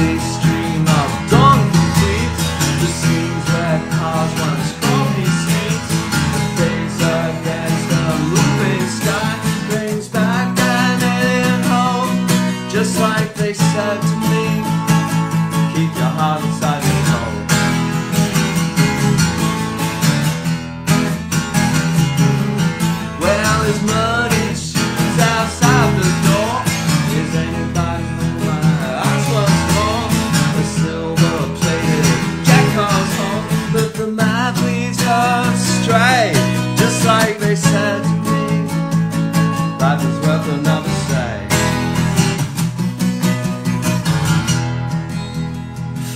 endless stream of dawn complete the scenes that cause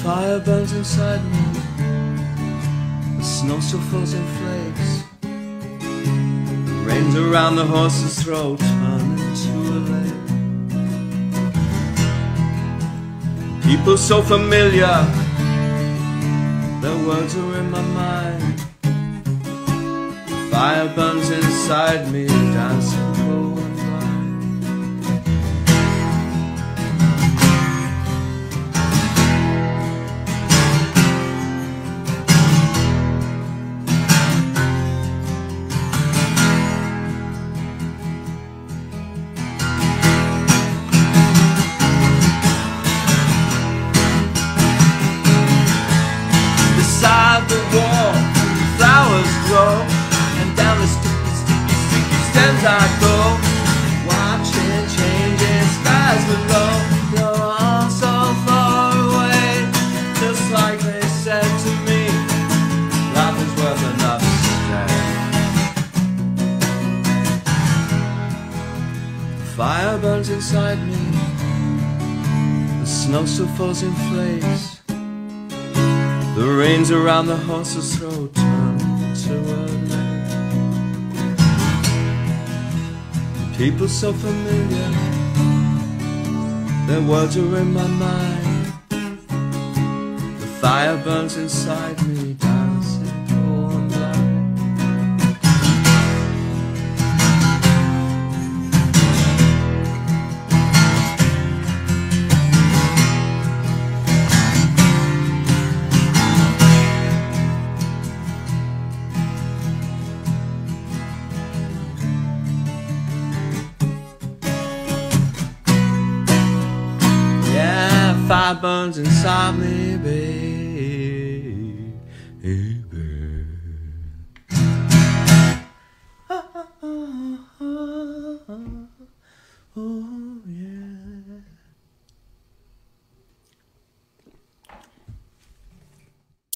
Fire burns inside me. The snow still falls in flakes. The reins around the horse's throat turn into a lake. People so familiar, their words are in my mind. Fire burns inside me, dancing Fire burns inside me. The snow still falls in flakes. The reins around the horse's throat turn to a lake. People so familiar, their words are in my mind. The fire burns inside me, fire burns inside me, babe.